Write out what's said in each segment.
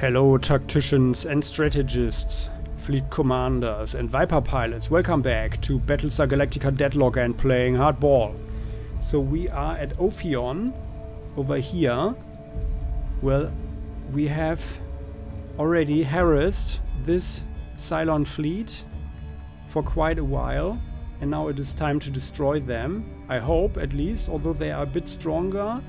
Hello, tacticians and strategists, fleet commanders, and Viper pilots. Welcome back to Battlestar Galactica Deadlock and playing hardball. So we are at Ophion over here. Well, we have already harassed this Cylon fleet for quite a while, and now it is time to destroy them. I hope, at least, although they are a bit stronger.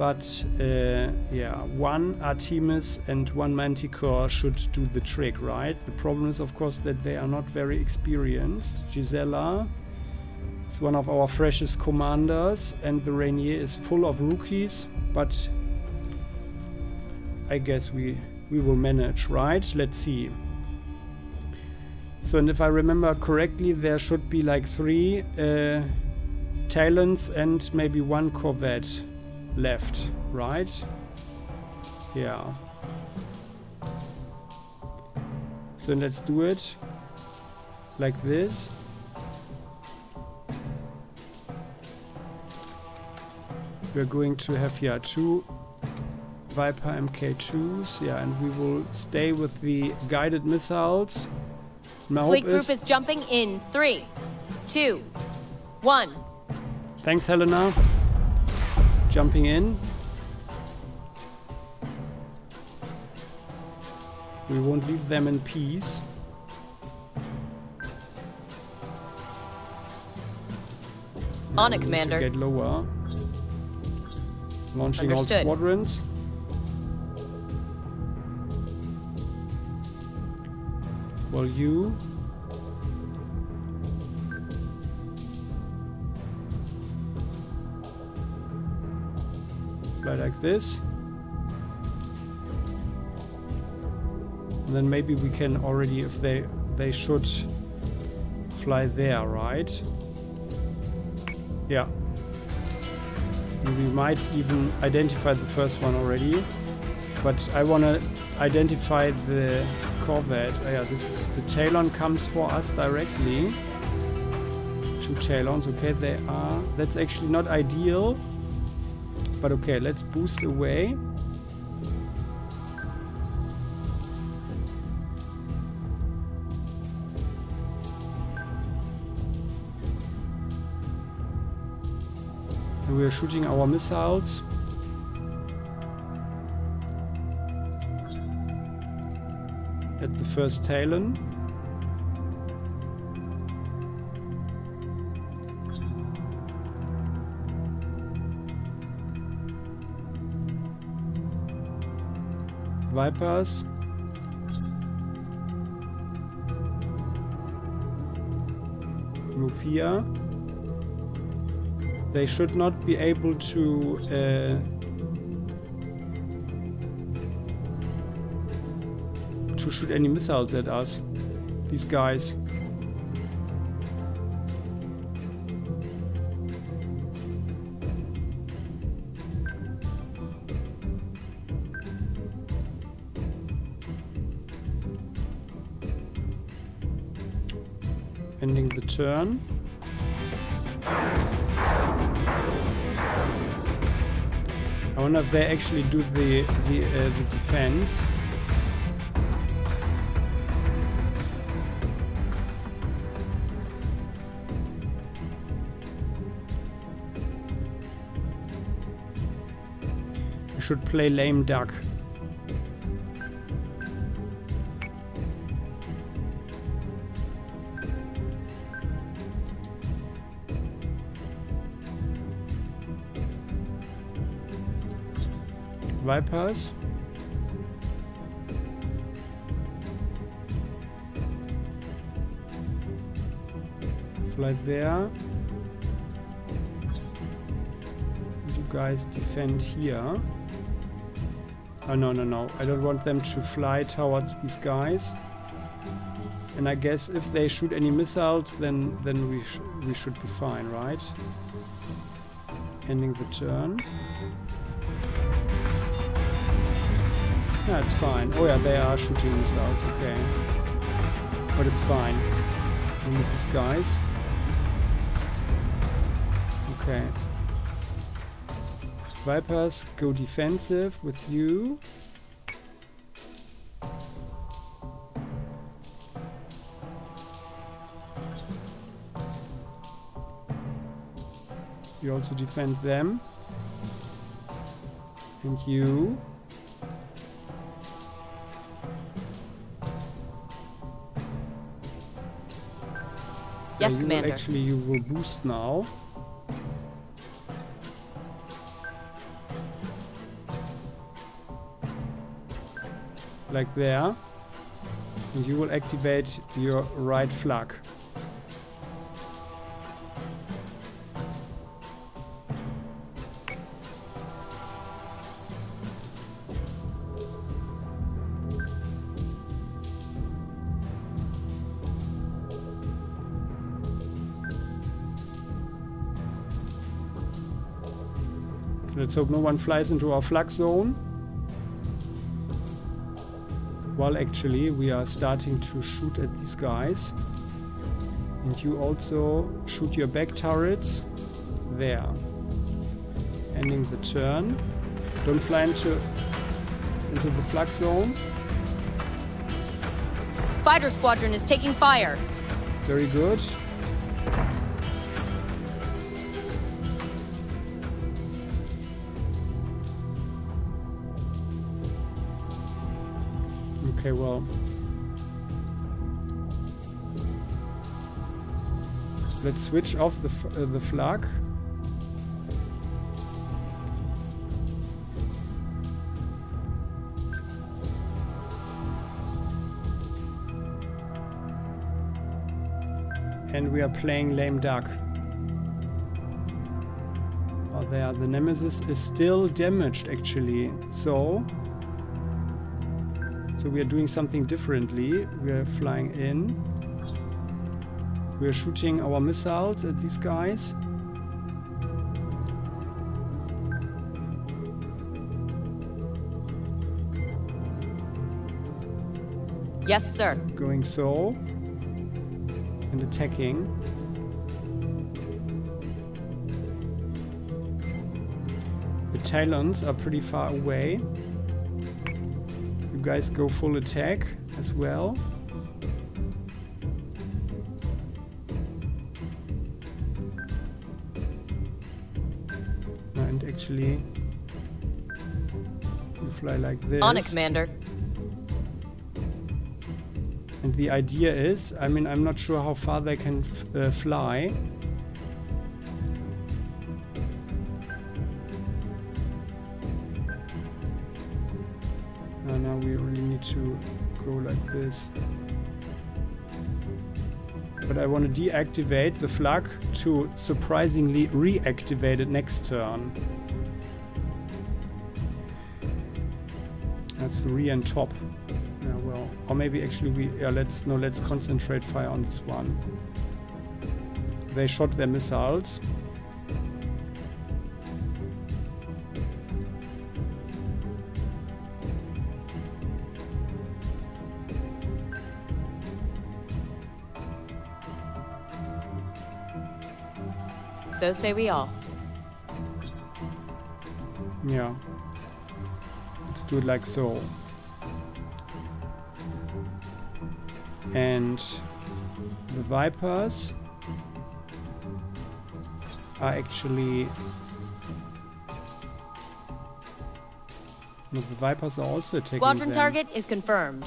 But uh, yeah, one Artemis and one Manticore should do the trick, right? The problem is, of course, that they are not very experienced. Gisella is one of our freshest commanders, and the Rainier is full of rookies. But I guess we we will manage, right? Let's see. So, and if I remember correctly, there should be like three uh, Talons and maybe one Corvette left, right? Yeah. So let's do it like this. We're going to have here two Viper MK2s, yeah, and we will stay with the guided missiles. My Fleet group is, is jumping in three, two, one. Thanks, Helena jumping in. We won't leave them in peace. On it, Commander. Get lower. Launching Understood. all squadrons. Well, you like this. And then maybe we can already, if they, they should fly there, right? Yeah. And we might even identify the first one already. But I want to identify the Corvette. Oh yeah, this is the Talon comes for us directly. Two Talons, okay, they are. That's actually not ideal. But okay, let's boost away. And we are shooting our missiles. At the first Talon. Vipers. Here. They should not be able to uh, to shoot any missiles at us. These guys. Turn. I wonder if they actually do the the, uh, the defense. We should play lame duck. Vipers. Fly there. You guys defend here. Oh, no, no, no. I don't want them to fly towards these guys. And I guess if they shoot any missiles, then then we sh we should be fine, right? Ending the turn. That's fine. Oh yeah, they are shooting missiles, okay. But it's fine. With these guys. Okay. Vipers, go defensive with you. You also defend them. And you. Yes, you Commander. Actually, you will boost now. Like there. And you will activate your right flak. Let's hope no one flies into our flak zone. While actually we are starting to shoot at these guys. And you also shoot your back turrets there. Ending the turn. Don't fly into, into the flak zone. Fighter squadron is taking fire. Very good. Okay, well. Let's switch off the, uh, the flak. And we are playing lame duck. Oh, there, the Nemesis is still damaged actually. So, so we are doing something differently. We are flying in. We are shooting our missiles at these guys. Yes, sir. Going so. And attacking. The Talons are pretty far away. You guys go full attack as well. And actually, you fly like this. On it, Commander. And the idea is, I mean, I'm not sure how far they can uh, fly. Uh, now we really need to go like this. But I want to deactivate the flak to surprisingly reactivate it next turn. That's the re and top. Yeah, well, or maybe actually we, yeah, let's, no, let's concentrate fire on this one. They shot their missiles. So say we all. Yeah. Let's do it like so. And the Vipers are actually... No, the Vipers are also attacking Squadron them, target is confirmed.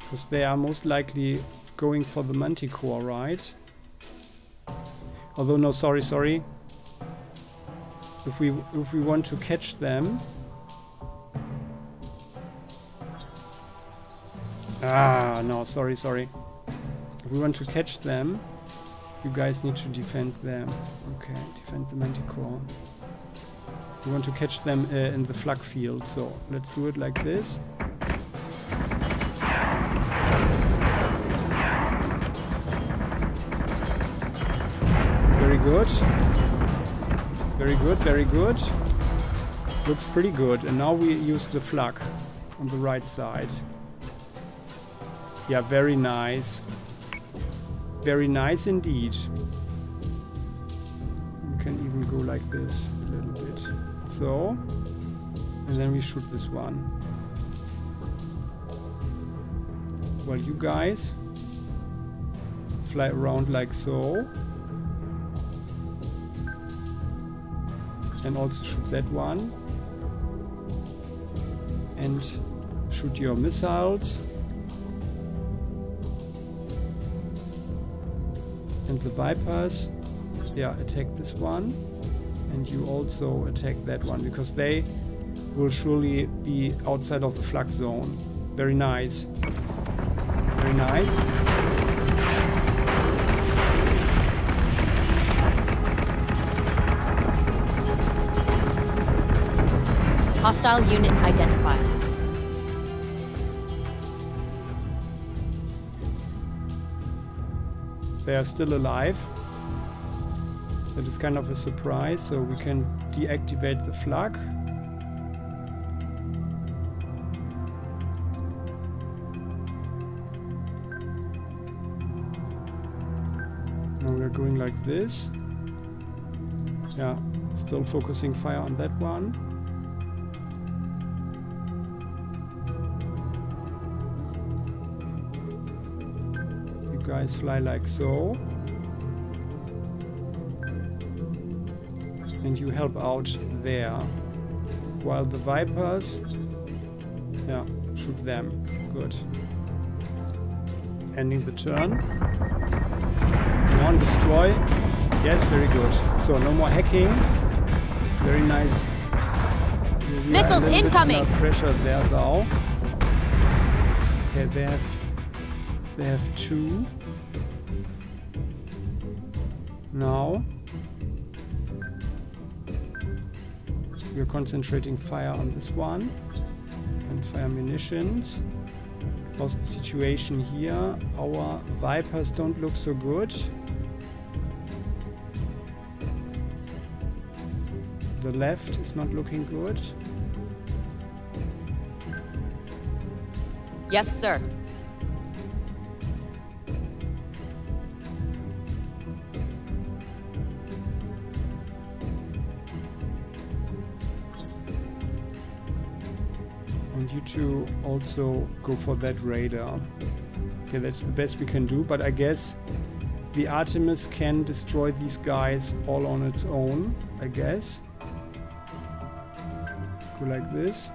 Because they are most likely going for the Manticore, right? Although, no, sorry, sorry. If we if we want to catch them, ah, no, sorry, sorry. If we want to catch them, you guys need to defend them. Okay, defend the Manticore. We want to catch them uh, in the flak field, so let's do it like this. Good. Very good, very good. Looks pretty good. And now we use the flak on the right side. Yeah, very nice. Very nice indeed. We can even go like this a little bit. So. And then we shoot this one. Well, you guys fly around like so. And also shoot that one. And shoot your missiles. And the Vipers, yeah, attack this one. And you also attack that one, because they will surely be outside of the flak zone. Very nice. Very nice. Hostile unit identified. They are still alive. That is kind of a surprise, so we can deactivate the flak. Now we're going like this. Yeah, still focusing fire on that one. Fly like so. And you help out there. While the Vipers... Yeah, shoot them. Good. Ending the turn. Come on, destroy. Yes, very good. So no more hacking. Very nice. We Missiles incoming. pressure there though. Okay, they have they have two. Now we're concentrating fire on this one and fire munitions. How's the situation here? Our Vipers don't look so good. The left is not looking good. Yes, sir. You to also go for that raider. Okay, that's the best we can do, but I guess the Artemis can destroy these guys all on its own, I guess. Go like this.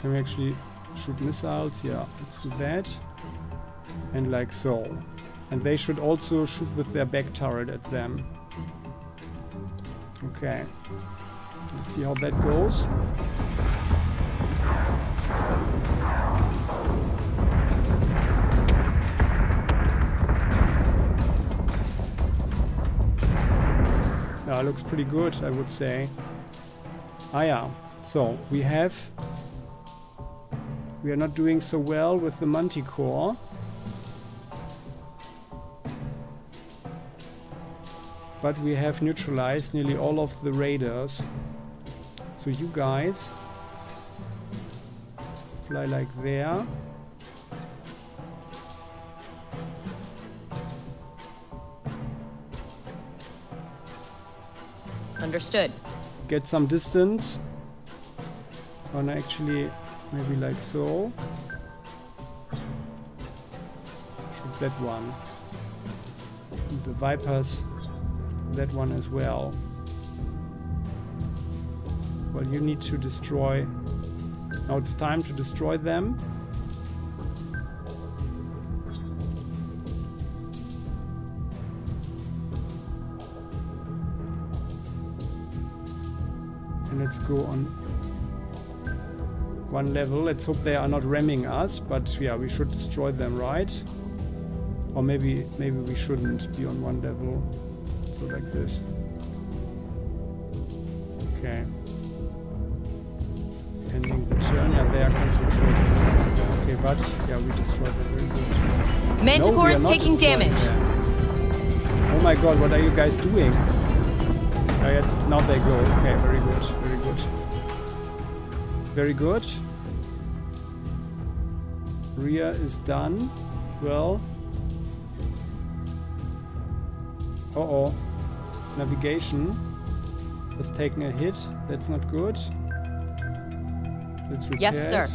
Can we actually shoot missiles? Yeah, let's do that. And like so. And they should also shoot with their back turret at them. Okay. Let's see how that goes. Yeah, looks pretty good, I would say. Ah yeah, so we have... We are not doing so well with the Manticore. But we have neutralized nearly all of the raiders. So you guys fly like there. Understood. Get some distance. Oh, Wanna actually maybe like so. Shoot that one. And the Vipers that one as well. Well, you need to destroy... Now it's time to destroy them. And let's go on one level. Let's hope they are not ramming us, but yeah, we should destroy them, right? Or maybe maybe we shouldn't be on one level. So like this. Okay. Ending the turn. Yeah, they are concentrating. Okay, but yeah, we destroyed them very good. Manticore No, is taking damage. them. Oh my god, what are you guys doing? Oh, yes, now they go. Okay, very good, very good. Very good. Rear is done. Well. Uh oh. Navigation has taken a hit. That's not good. Let's repair Yes, sir. It.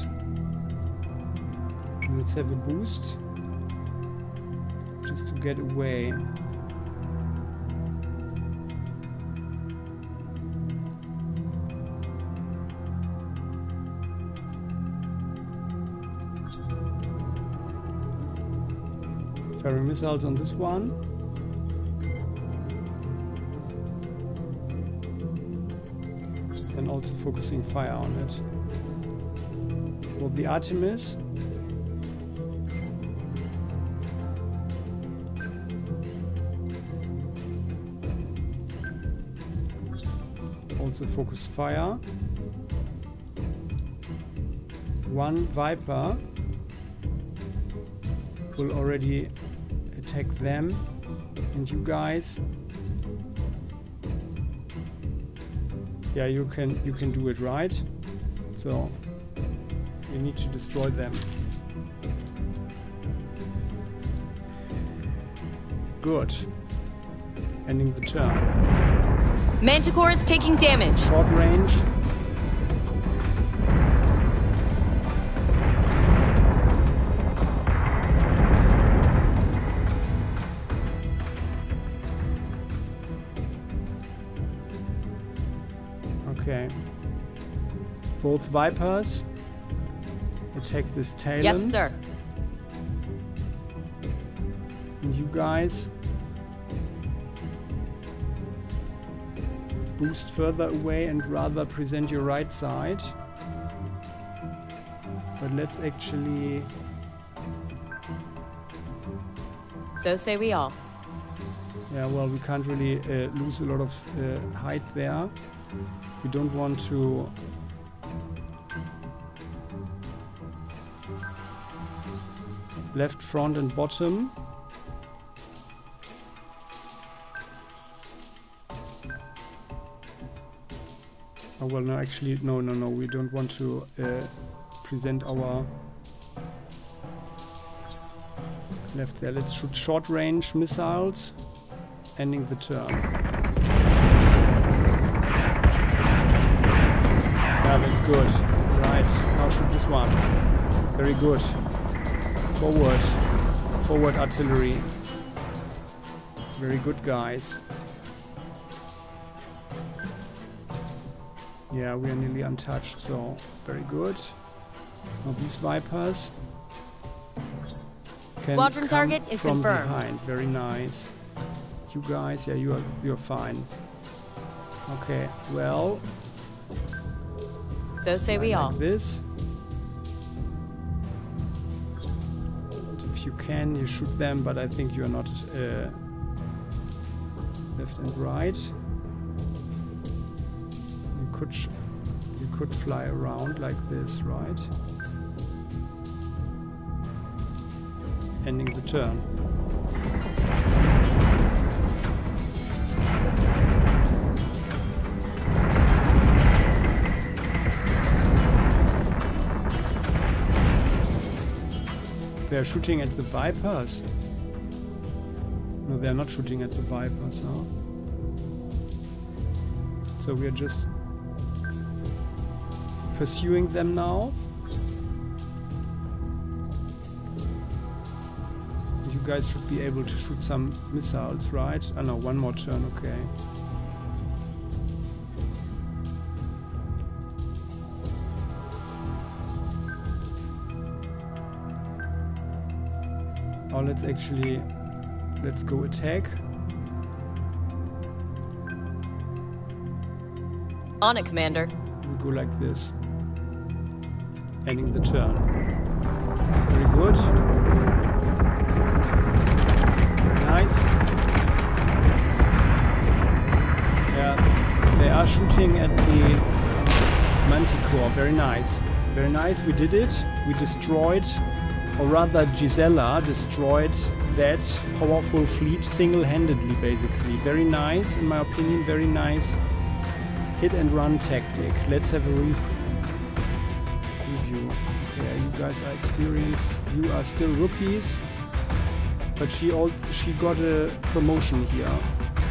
Let's have a boost. Just to get away. Firing missiles on this one. Focusing fire on it. Well, the Artemis also focus fire. One Viper will already attack them and you guys yeah you can you can do it right. So you need to destroy them. Good. Ending the turn. Manticore is taking damage. Short range Vipers. Attack this Talon. Yes, sir. And you guys boost further away and rather present your right side. But let's actually... So say we all. Yeah, well, we can't really uh, lose a lot of uh, height there. We don't want to left front and bottom. Oh well, no, actually, no, no, no, we don't want to uh, present our left there. Let's shoot short range missiles, ending the turn. Yeah, that's good. Right, now shoot this one. Very good. Forward. Forward artillery. Very good, guys. Yeah, we are nearly untouched, so very good. Now these Vipers Squadron target is from confirmed. behind. Very nice. You guys, yeah, you are you're fine. Okay, well. So say we like all. This. Can, you shoot them, but I think you are not uh, left and right. You could you could fly around like this, right? Ending the turn. They're shooting at the Vipers. No, they're not shooting at the Vipers, huh? So we're just pursuing them now. You guys should be able to shoot some missiles, right? Ah, oh know, one more turn, okay. Now let's actually, let's go attack. On it, Commander. We go like this. Ending the turn. Very good. Nice. Yeah, they are shooting at the Manticore. Very nice. Very nice, we did it. We destroyed or rather Gisella destroyed that powerful fleet single-handedly basically. Very nice, in my opinion, very nice hit and run tactic. Let's have a re review. Okay, you guys are experienced, you are still rookies, but she, all, she got a promotion here.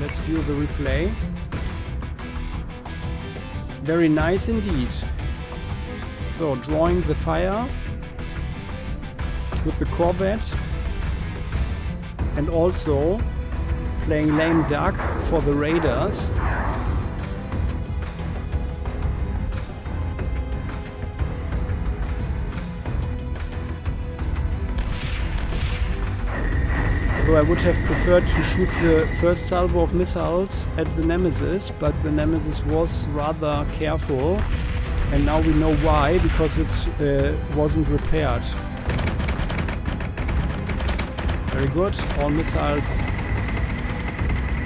Let's view the replay. Very nice indeed. So, drawing the fire with the Corvette and also playing lame duck for the Raiders. Although I would have preferred to shoot the first salvo of missiles at the Nemesis, but the Nemesis was rather careful. And now we know why, because it uh, wasn't repaired. Very good, all missiles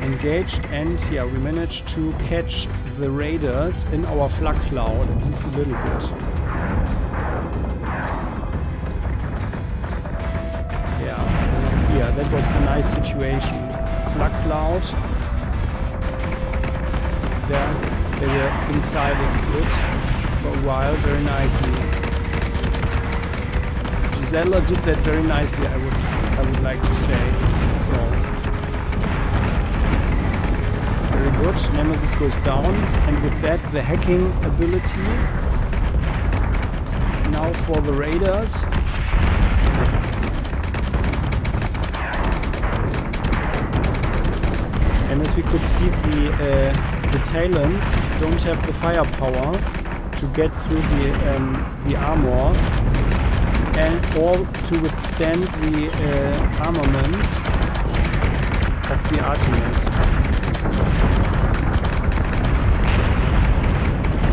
engaged and yeah, we managed to catch the raiders in our flak cloud, at least a little bit. Yeah, here, that was a nice situation. Flak cloud. There, they were inside it for a while, very nicely. Gisella did that very nicely, I would, I would like to say. So very good. Nemesis goes down, and with that, the hacking ability. Now for the raiders. And as we could see, the uh, the Talons don't have the firepower to get through the um, the armor and or to withstand the uh, armaments of the Artemis.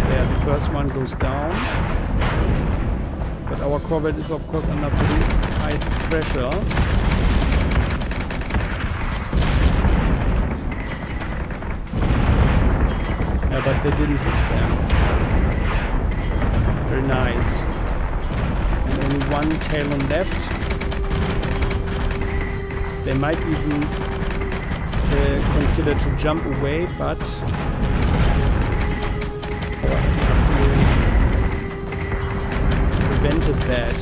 There, the first one goes down. But our Corvette is of course under pretty high pressure. Yeah, but they didn't hit them. Very nice. Only one Talon left. They might even uh, consider to jump away, but prevented that.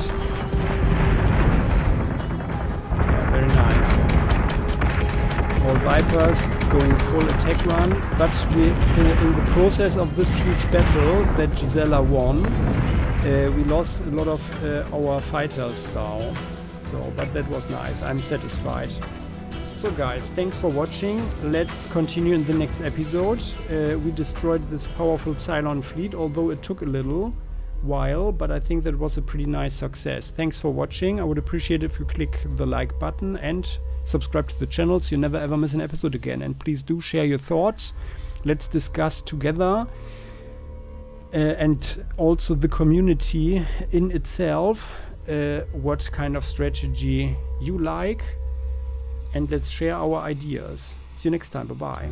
Yeah, very nice. All Vipers going full attack run, but we, in, in the process of this huge battle that Gisella won, uh, we lost a lot of uh, our fighters now. So, but that was nice. I'm satisfied. So guys, thanks for watching. Let's continue in the next episode. Uh, we destroyed this powerful Cylon fleet, although it took a little while, but I think that was a pretty nice success. Thanks for watching. I would appreciate if you click the like button and subscribe to the channel so you never ever miss an episode again. And please do share your thoughts. Let's discuss together. Uh, and also the community in itself, uh, what kind of strategy you like and let's share our ideas. See you next time. Bye bye.